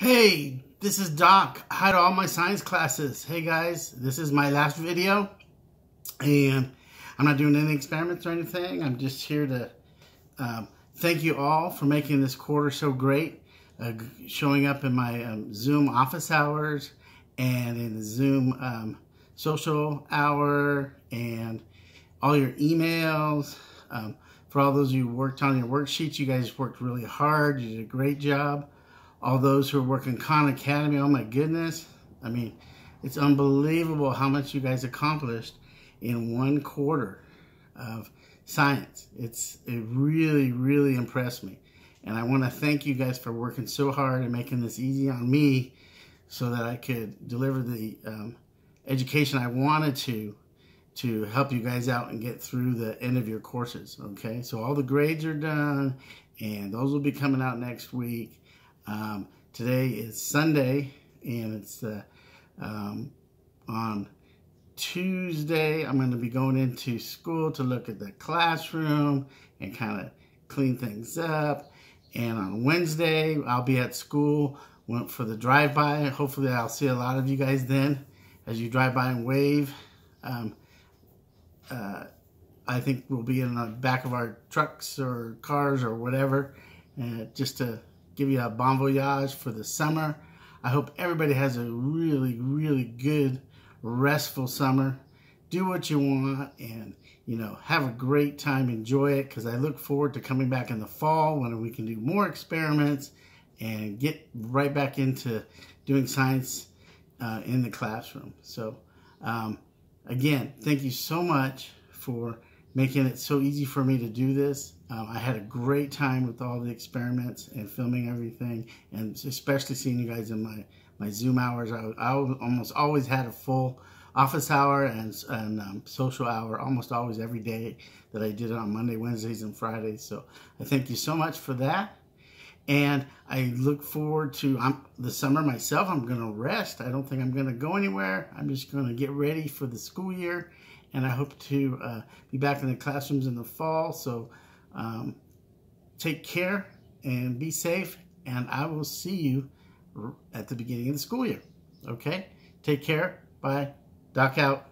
Hey, this is Doc. Hi to all my science classes. Hey guys, this is my last video and I'm not doing any experiments or anything. I'm just here to um, thank you all for making this quarter so great, uh, showing up in my um, Zoom office hours and in the Zoom um, social hour and all your emails. Um, for all those of you who worked on your worksheets, you guys worked really hard. You did a great job all those who are working Khan Academy, oh my goodness. I mean, it's unbelievable how much you guys accomplished in one quarter of science. It's It really, really impressed me. And I want to thank you guys for working so hard and making this easy on me so that I could deliver the um, education I wanted to to help you guys out and get through the end of your courses, okay? So all the grades are done, and those will be coming out next week. Um, today is Sunday, and it's uh, um, on Tuesday. I'm going to be going into school to look at the classroom and kind of clean things up. And on Wednesday, I'll be at school went for the drive-by. Hopefully, I'll see a lot of you guys then as you drive by and wave. Um, uh, I think we'll be in the back of our trucks or cars or whatever, uh, just to give you a bon voyage for the summer. I hope everybody has a really, really good, restful summer. Do what you want and, you know, have a great time. Enjoy it because I look forward to coming back in the fall when we can do more experiments and get right back into doing science uh, in the classroom. So, um, again, thank you so much for making it so easy for me to do this. Um, I had a great time with all the experiments and filming everything, and especially seeing you guys in my, my Zoom hours. I, I almost always had a full office hour and, and um, social hour almost always every day that I did it on Monday, Wednesdays, and Fridays. So I thank you so much for that. And I look forward to the summer myself. I'm going to rest. I don't think I'm going to go anywhere. I'm just going to get ready for the school year and I hope to uh, be back in the classrooms in the fall. So um, take care and be safe, and I will see you at the beginning of the school year. Okay? Take care. Bye. Doc out.